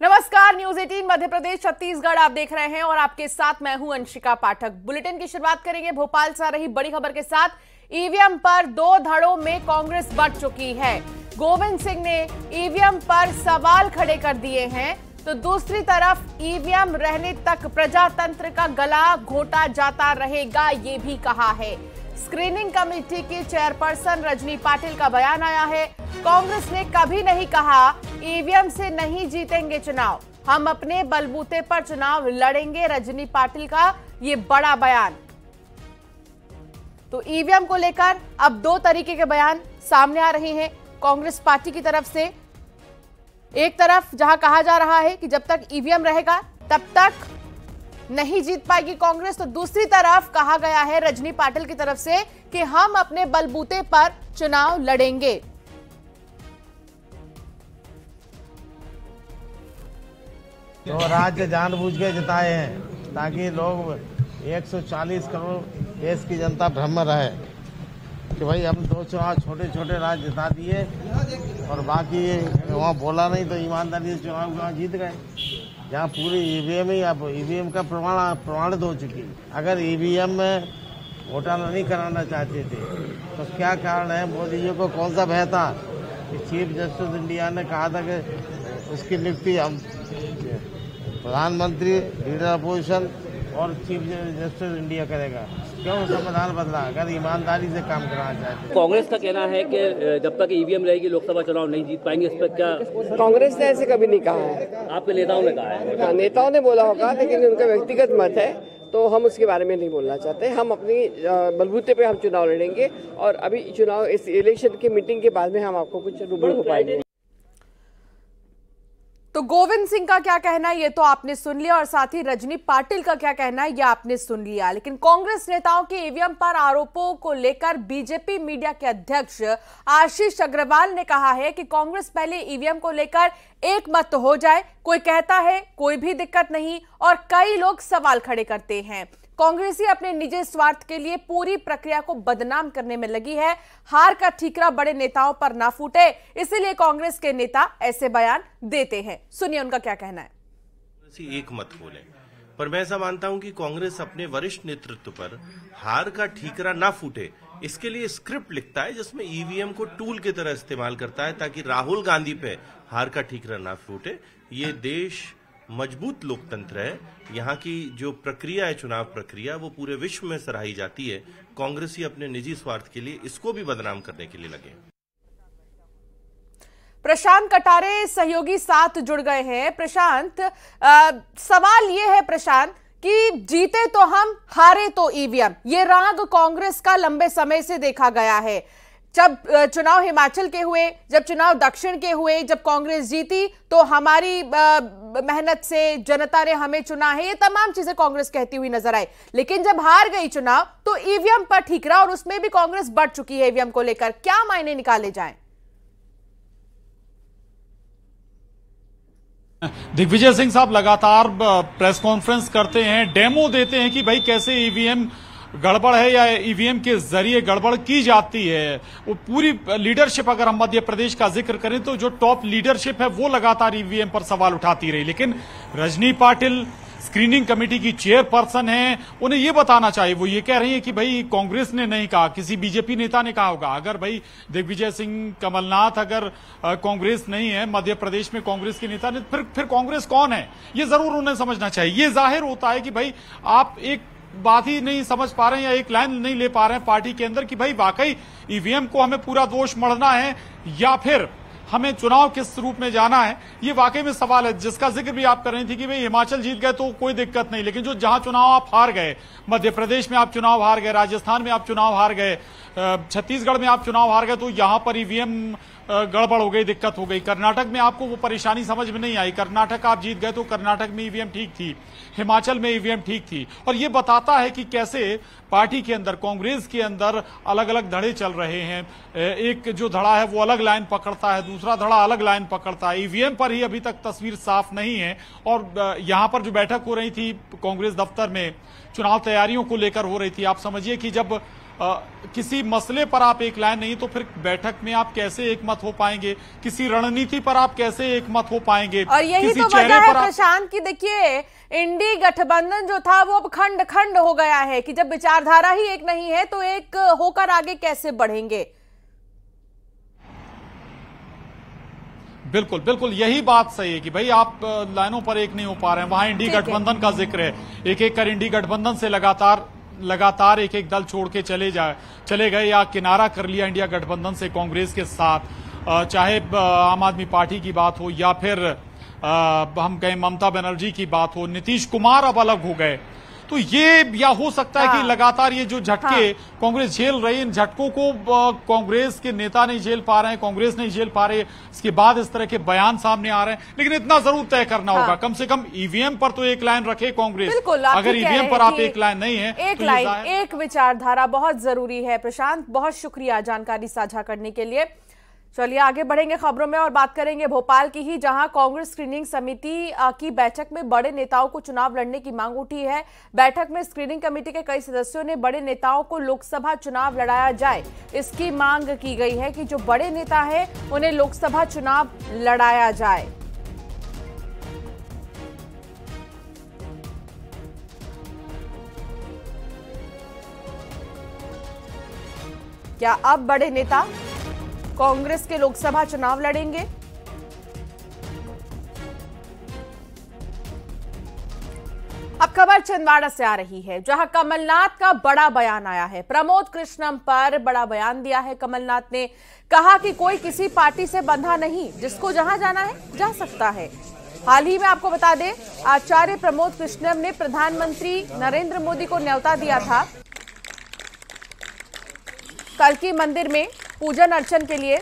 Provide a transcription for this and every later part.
नमस्कार न्यूज़ 18 मध्य प्रदेश, छत्तीसगढ़, आप देख रहे हैं और आपके साथ मैं हूँ अंशिका पाठक। बुलेटिन की शुरुआत करेंगे भोपाल से आ रही बड़ी खबर के साथ। ईवीएम पर दो धड़ों में कांग्रेस बढ़ चुकी है। गोविंद सिंह ने ईवीएम पर सवाल खड़े कर दिए हैं। तो दूसरी तरफ़ ईवीएम रहने तक प्रजातंत्र का गला घोटा जाता रहेगा, ये भी कहा है। स्क्रीनिंग कमेटी की चेयरपर्सन रजनी पाटिल का बयान आया है। कांग्रेस ने कभी नहीं कहा ईवीएम से नहीं जीतेंगे चुनाव। हम अपने बलबूते पर चुनाव लड़ेंगे, रजनी पाटिल का ये बड़ा बयान। तो ईवीएम को लेकर अब दो तरीके के बयान सामने आ रहे हैं। कांग्रेस पार्टी की तरफ़ से एक तरफ़ जहाँ कहा जा रहा है कि जब तक ईवीएम रहेगा, तब तक नहीं जीत पाएगी कांग्रेस तो दूसरी तरफ़ कहा गया है रजनी पाटिल की तरफ़ से कि हम अपने बलबूते पर चुनाव लड़ेंगे। तो राज्य जानबूझ के जिताए हैं, ताकि लोग 140 करोड़ देश की जनता भ्रम रहे कि भाई हम दो चुनाव छोटे छोटे राज्य जिता दिए और बाकी वहाँ बोला नहीं तो ईमानदारी से चुनाव वहाँ जीत गए। जहाँ पूरी ईवीएम ही अब ईवीएम का प्रमाण प्रमाणित हो चुकी। अगर ईवीएम में घोटाला नहीं कराना चाहते थे तो क्या कारण है? मोदी जी को कौन सा भय था कि चीफ जस्टिस इंडिया ने कहा था कि उसकी नियुक्ति हम प्रधानमंत्री लीडर अपोजिशन और चीफ जस्टिस इंडिया करेगा। क्यों संविधान बदला? अगर ईमानदारी से काम कराना चाहते कांग्रेस का कहना है कि जब तक ईवीएम रहेगी लोकसभा चुनाव नहीं जीत पाएँगे इस पर क्या कांग्रेस ने ऐसे कभी नहीं कहा है। आपके नेताओं ने कहा है? हाँ, नेताओं ने बोला होगा लेकिन उनका व्यक्तिगत मत है तो हम उसके बारे में नहीं बोलना चाहते। हम अपनी बलबूते पे हम चुनाव लड़ेंगे और अभी चुनाव इस इलेक्शन की मीटिंग के बाद में हम आपको कुछ रूबरू हो पाएँगे। तो गोविंद सिंह का क्या कहना है, ये तो आपने सुन लिया, और साथ ही रजनी पाटिल का क्या कहना है, ये आपने सुन लिया। लेकिन कांग्रेस नेताओं के ईवीएम पर आरोपों को लेकर बीजेपी मीडिया के अध्यक्ष आशीष अग्रवाल ने कहा है कि कांग्रेस पहले ईवीएम को लेकर एक मत हो जाए। कोई कहता है, कोई भी दिक्कत नहीं, और कई लोग सवाल खड़े करते हैं। कांग्रेसी अपने निजी स्वार्थ के लिए पूरी प्रक्रिया को बदनाम करने में लगी है। हार का ठीकरा बड़े नेताओं पर ना फूटे, इसीलिए कांग्रेस के नेता ऐसे बयान देते हैं। सुनिए उनका क्या कहना है। एक मत बोले, पर मैं ऐसा मानता हूँ कि कांग्रेस अपने वरिष्ठ नेतृत्व पर हार का ठीकरा ना फूटे, इसके लिए स्क्रिप्ट लिखता है जिसमें ईवीएम को टूल की तरह इस्तेमाल करता है ताकि राहुल गांधी पे हार का ठीकरा ना फूटे। ये देश मज़बूत लोकतंत्र है। यहाँ की जो प्रक्रिया है चुनाव प्रक्रिया वो पूरे विश्व में सराही जाती है। कांग्रेस ही अपने निजी स्वार्थ के लिए इसको भी बदनाम करने के लिए लगे प्रशांत कटारे सहयोगी साथ जुड़ गए हैं। प्रशांत अ, सवाल ये है प्रशांत कि जीते तो हम हारे तो ईवीएम। ये राग कांग्रेस का लंबे समय से देखा गया है। जब चुनाव हिमाचल के हुए, जब चुनाव दक्षिण के हुए, जब कांग्रेस जीती तो हमारी मेहनत से जनता ने हमें चुना है, ये तमाम चीज़ें कांग्रेस कहती हुई नज़र आई। लेकिन जब हार गई चुनाव तो ईवीएम पर ठीकरा और उसमें भी कांग्रेस बढ़ चुकी है ईवीएम को लेकर। क्या मायने निकाले जाए? दिग्विजय सिंह साहब लगातार प्रेस कॉन्फ्रेंस करते हैं, डेमो देते हैं कि भाई कैसे ईवीएम गड़बड़ है या ईवीएम के ज़रिए गड़बड़ की जाती है? वो पूरी लीडरशिप अगर हम मध्य प्रदेश का ज़िक्र करें तो जो टॉप लीडरशिप है वो लगातार ईवीएम पर सवाल उठाती रही। लेकिन रजनी पाटिल स्क्रीनिंग कमेटी की चेयरपर्सन है, उन्हें ये बताना चाहिए, वो ये कह रही है कि भाई कांग्रेस ने नहीं कहा, किसी बीजेपी नेता ने कहा होगा। अगर भाई दिग्विजय सिंह, कमलनाथ अगर कांग्रेस नहीं है, मध्य प्रदेश में कांग्रेस के नेता ने, फिर फिर कांग्रेस कौन है? ये ज़रूर उन्हें समझना चाहिए। ये ज़ाहिर होता है कि भाई आप एक बात ही नहीं समझ पा रहे हैं या एक लाइन नहीं ले पा रहे हैं पार्टी के अंदर कि भाई वाकई ईवीएम को हमें पूरा दोष मढ़ना है या फिर हमें चुनाव किस रूप में जाना है, ये वाकई में सवाल है, जिसका ज़िक्र भी आप कर रही थी कि भाई हिमाचल जीत गए तो कोई दिक्कत नहीं, लेकिन जो जहाँ चुनाव आप हार गए मध्य प्रदेश में आप चुनाव हार गए, राजस्थान में आप चुनाव हार गए छत्तीसगढ़ में आप चुनाव हार गए तो यहाँ पर ईवीएम गड़बड़ हो गई, दिक्कत हो गई। कर्नाटक में आपको वो परेशानी समझ में नहीं आई। कर्नाटक आप जीत गए तो कर्नाटक में ईवीएम ठीक थी, हिमाचल में ईवीएम ठीक थी। और ये बताता है कि कैसे पार्टी के अंदर, कांग्रेस के अंदर अलग अलग धड़े चल रहे हैं। एक जो धड़ा है वो अलग लाइन पकड़ता है, दूसरा धड़ा अलग लाइन पकड़ता है। ईवीएम पर ही अभी तक तस्वीर साफ़ नहीं है। और यहाँ पर जो बैठक हो रही थी कांग्रेस दफ्तर में, चुनाव तैयारियों को लेकर हो रही थी। आप समझिए कि जब आ, किसी मसले पर आप एक लाइन नहीं तो फिर बैठक में आप कैसे एक मत हो पाएँगे? किसी रणनीति पर आप कैसे एक मत हो पाएँगे? और यही किसी तो वजह है प्रशांत की देखिए इंडी गठबंधन जो था वो अब खंड खंड हो गया है कि जब विचारधारा ही एक नहीं है तो एक होकर आगे कैसे बढ़ेंगे? बिल्कुल बिल्कुल यही बात सही है कि भाई आप लाइनों पर एक नहीं हो पा रहे हैं वहाँ इंडी गठबंधन का ज़िक्र है। एक एक कर इंडी गठबंधन से लगातार लगातार एक एक दल छोड़ के चले जाए चले गए या किनारा कर लिया इंडिया गठबंधन से कांग्रेस के साथ। चाहे आम आदमी पार्टी की बात हो या फिर हम कहें ममता बनर्जी की बात हो, नीतीश कुमार अब अलग हो गए। तो ये या हो सकता है हाँ। कि लगातार ये जो झटके कांग्रेस झेल रही इन झटकों को कांग्रेस के नेता नहीं झेल पा रहे हैं कांग्रेस नहीं झेल पा रहे इसके बाद इस तरह के बयान सामने आ रहे हैं। लेकिन इतना ज़रूर तय करना हाँ। होगा। कम से कम ईवीएम पर तो एक लाइन रखे कांग्रेस। अगर ईवीएम पर आप एक लाइन नहीं है एक तो लाइन एक विचारधारा बहुत ज़रूरी है। प्रशांत बहुत शुक्रिया जानकारी साझा करने के लिए। चलिए आगे बढ़ेंगे खबरों में और बात करेंगे भोपाल की ही, जहाँ कांग्रेस स्क्रीनिंग समिति की बैठक में बड़े नेताओं को चुनाव लड़ने की मांग उठी है। बैठक में स्क्रीनिंग कमेटी के कई सदस्यों ने बड़े नेताओं को लोकसभा चुनाव लड़ाया जाए। इसकी मांग की गई है कि जो बड़े नेता है, उन्हें लोकसभा चुनाव लड़ाया जाए। क्या अब बड़े नेता कांग्रेस के लोकसभा चुनाव लड़ेंगे। अब खबर छिंदवाड़ा से आ रही है, जहाँ कमलनाथ का बड़ा बयान आया है। प्रमोद कृष्णम पर बड़ा बयान दिया है। कमलनाथ ने कहा कि कोई किसी पार्टी से बंधा नहीं, जिसको जहाँ जाना है, जा सकता है। हाल ही में आपको बता दें, आचार्य प्रमोद कृष्णम ने प्रधानमंत्री नरेंद्र मोदी को न्यौता दिया था। कल की मंदिर में पूजन अर्चन के लिए,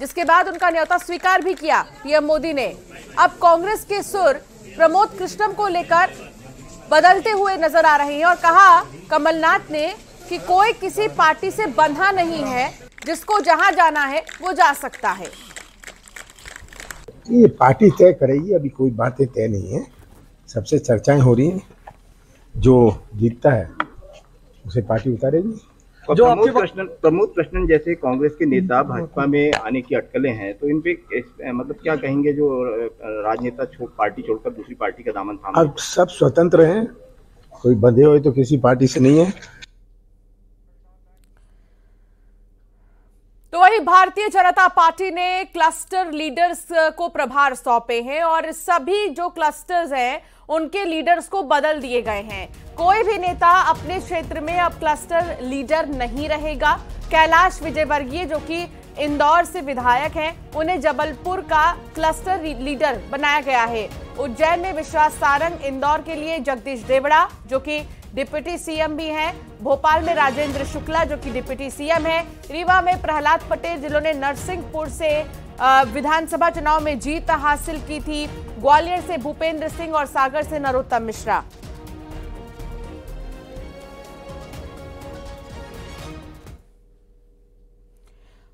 जिसके बाद उनका न्योता स्वीकार भी किया पीएम मोदी ने। अब कांग्रेस के सुर प्रमोद कृष्णम को लेकर बदलते हुए नज़र आ रहे हैं और कहा, कमलनाथ ने कि कोई किसी पार्टी से बंधा नहीं है, जिसको जहाँ जाना है, वो जा सकता है। ये पार्टी तय करेगी, अभी कोई बातें तय नहीं है। सबसे चर्चाएँ हो रही हैं। जो जीतता है, उसे पार्टी उतारेगी। प्रमोद कृष्णन प्रमोद कृष्णन जैसे कांग्रेस के नेता भाजपा में आने की अटकलें हैं तो इन पे मतलब क्या कहेंगे जो राजनेता छो, पार्टी छोड़कर दूसरी पार्टी का दामन थाम अब सब स्वतंत्र हैं कोई बंधे हुए तो किसी पार्टी से नहीं है। वही भारतीय जनता पार्टी ने क्लस्टर लीडर्स को प्रभार सौंपे हैं और सभी जो क्लस्टर्स हैं, उनके लीडर्स को बदल दिए गए हैं। कोई भी नेता अपने क्षेत्र में अब क्लस्टर लीडर नहीं रहेगा। कैलाश विजयवर्गीय, जो कि इंदौर से विधायक हैं, उन्हें जबलपुर का क्लस्टर लीडर बनाया गया है। उज्जैन में विश्वास सारंग, इंदौर के लिए जगदीश देवड़ा, जो कि डिप्टी सीएम भी हैं। भोपाल में राजेंद्र शुक्ला, जो कि डिप्टी सीएम है। रीवा में प्रहलाद पटेल, जिन्होंने नरसिंहपुर से विधानसभा चुनाव में जीत हासिल की थी। ग्वालियर से भूपेंद्र सिंह और सागर से नरोत्तम मिश्रा।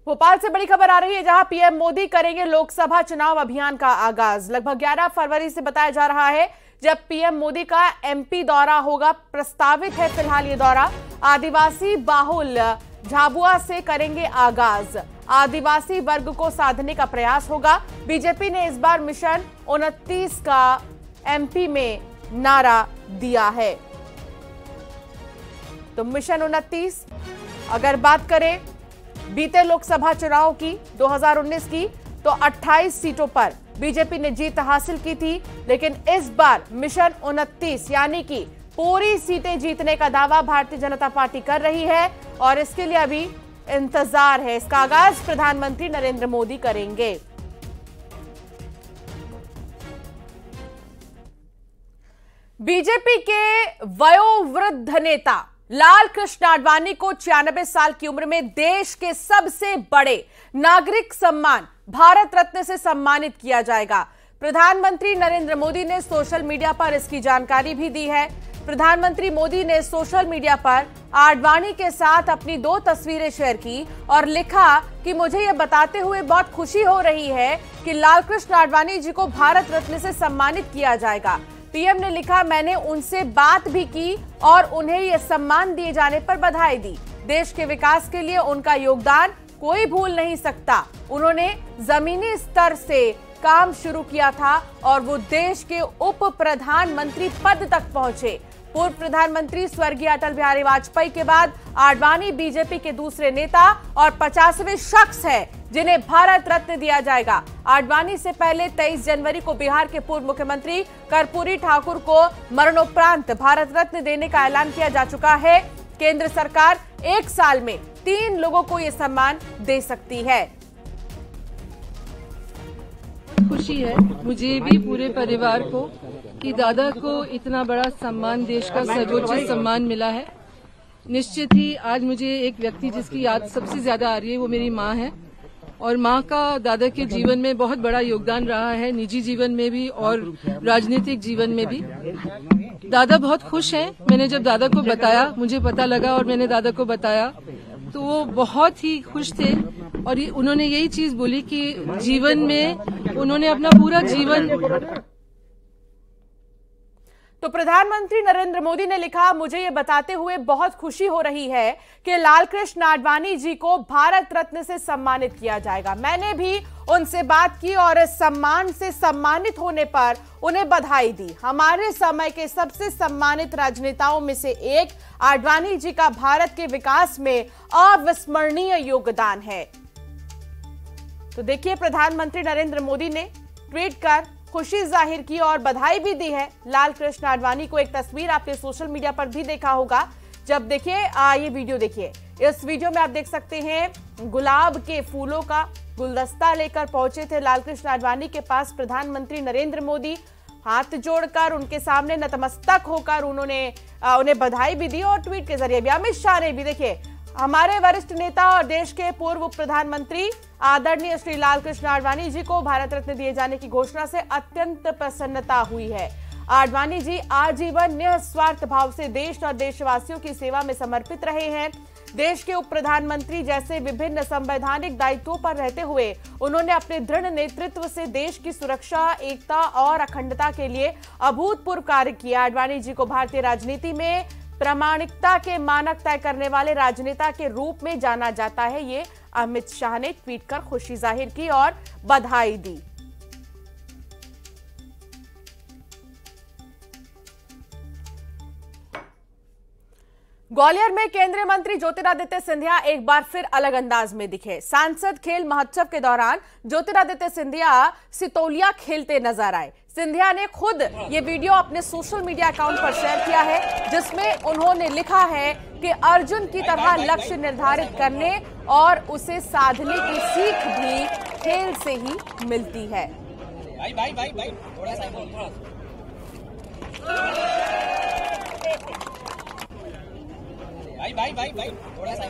भोपाल से बड़ी खबर आ रही है, जहाँ पीएम मोदी करेंगे लोकसभा चुनाव अभियान का आगाज़। लगभग 11 फरवरी से बताया जा रहा है जब पीएम मोदी का एमपी दौरा होगा, प्रस्तावित है फ़िलहाल ये दौरा। आदिवासी बाहुल, झाबुआ से करेंगे आगाज़। आदिवासी वर्ग को साधने का प्रयास होगा। बीजेपी ने इस बार मिशन उनतीस का एमपी में नारा दिया है। तो मिशन उनतीस, अगर बात करें बीते लोकसभा चुनाव की 2019 की तो 28 सीटों पर बीजेपी ने जीत हासिल की थी, लेकिन इस बार मिशन उनतीस, यानी कि पूरी सीटें जीतने का दावा भारतीय जनता पार्टी कर रही है, और इसके लिए अभी इंतज़ार है। इसका आगाज़ प्रधानमंत्री नरेंद्र मोदी करेंगे। बीजेपी के वयोवृद्ध नेता लाल कृष्ण आडवाणी को छियानबे साल की उम्र में देश के सबसे बड़े नागरिक सम्मान भारत रत्न से सम्मानित किया जाएगा। प्रधानमंत्री नरेंद्र मोदी ने सोशल मीडिया पर इसकी जानकारी भी दी है। प्रधानमंत्री मोदी ने सोशल मीडिया पर आडवाणी के साथ अपनी दो तस्वीरें शेयर की और लिखा कि मुझे ये बताते हुए बहुत खुशी हो रही है कि लालकृष्ण आडवाणी जी को भारत रत्न से सम्मानित किया जाएगा। पीएम ने लिखा, मैंने उनसे बात भी की और उन्हें यह सम्मान दिए जाने पर बधाई दी। देश के विकास के लिए उनका योगदान कोई भूल नहीं सकता। उन्होंने जमीनी स्तर से काम शुरू किया था और वो देश के उप प्रधानमंत्री पद तक पहुँचे। पूर्व प्रधानमंत्री स्वर्गीय अटल बिहारी वाजपेयी के बाद आडवाणी बीजेपी के दूसरे नेता और पचासवें शख्स है, जिन्हें भारत रत्न दिया जाएगा। आडवाणी से पहले 23 जनवरी को बिहार के पूर्व मुख्यमंत्री कर्पूरी ठाकुर को मरणोपरांत भारत रत्न देने का ऐलान किया जा चुका है। केंद्र सरकार एक साल में तीन लोगों को यह सम्मान दे सकती है। खुशी है। मुझे भी पूरे परिवार को कि दादा को इतना बड़ा सम्मान, देश का सर्वोच्च सम्मान मिला है। निश्चित ही आज मुझे एक व्यक्ति जिसकी याद सबसे ज़्यादा आ रही है, वो मेरी माँ है। और माँ का दादा के जीवन में बहुत बड़ा योगदान रहा है, निजी जीवन में भी और राजनीतिक जीवन में भी। दादा बहुत खुश हैं। मैंने जब दादा को बताया, मुझे पता लगा और मैंने दादा को बताया तो वो बहुत ही खुश थे और उन्होंने यही चीज़ बोली कि जीवन में उन्होंने अपना पूरा जीवन तो प्रधानमंत्री नरेंद्र मोदी ने लिखा, मुझे ये बताते हुए बहुत खुशी हो रही है कि लालकृष्ण आडवाणी जी को भारत रत्न से सम्मानित किया जाएगा। मैंने भी उनसे बात की और इस सम्मान से सम्मानित होने पर उन्हें बधाई दी। हमारे समय के सबसे सम्मानित राजनेताओं में से एक आडवाणी जी का भारत के विकास में अविस्मरणीय योगदान है। तो देखिए, प्रधानमंत्री नरेंद्र मोदी ने ट्वीट कर खुशी ज़ाहिर की और बधाई भी दी है। लाल कृष्ण आडवाणी को एक तस्वीर आपने सोशल मीडिया पर भी देखा होगा। जब देखिए ये वीडियो देखिए। इस वीडियो में आप देख सकते हैं, गुलाब के फूलों का गुलदस्ता लेकर पहुँचे थे लालकृष्ण आडवाणी के पास प्रधानमंत्री नरेंद्र मोदी। हाथ जोड़कर उनके सामने नतमस्तक होकर उन्होंने उन्हें बधाई भी दी और ट्वीट के ज़रिए भी। अमित शाह ने भी देखिए हमारे वरिष्ठ नेता और देश के पूर्व प्रधानमंत्री आदरणीय श्री लाल कृष्ण आडवाणी जी को भारत रत्न दिए जाने की घोषणा से अत्यंत प्रसन्नता हुई है। आडवाणी जी आजीवन निस्वार्थ भाव से देश और देशवासियों की सेवा में समर्पित रहे हैं। देश के उप प्रधानमंत्री जैसे विभिन्न संवैधानिक दायित्वों पर रहते हुए उन्होंने अपने दृढ़ नेतृत्व से देश की सुरक्षा, एकता और अखंडता के लिए अभूतपूर्व कार्य किया। आडवाणी जी को भारतीय राजनीति में प्रामाणिकता के मानक तय करने वाले राजनेता के रूप में जाना जाता है। ये अमित शाह ने ट्वीट कर खुशी ज़ाहिर की और बधाई दी। ग्वालियर में केंद्रीय मंत्री ज्योतिरादित्य सिंधिया एक बार फिर अलग अंदाज में दिखे। सांसद खेल महोत्सव के दौरान ज्योतिरादित्य सिंधिया सितोलिया खेलते नज़र आए। सिंधिया ने खुद ये वीडियो अपने सोशल मीडिया अकाउंट पर शेयर किया है, जिसमें उन्होंने लिखा है कि अर्जुन की तरह लक्ष्य निर्धारित करने और उसे साधने की सीख भी खेल से ही मिलती है। भाई भाई भाई भाई, थोड़ा सा बोल भाई भाई भाई भाई थोड़ा सा।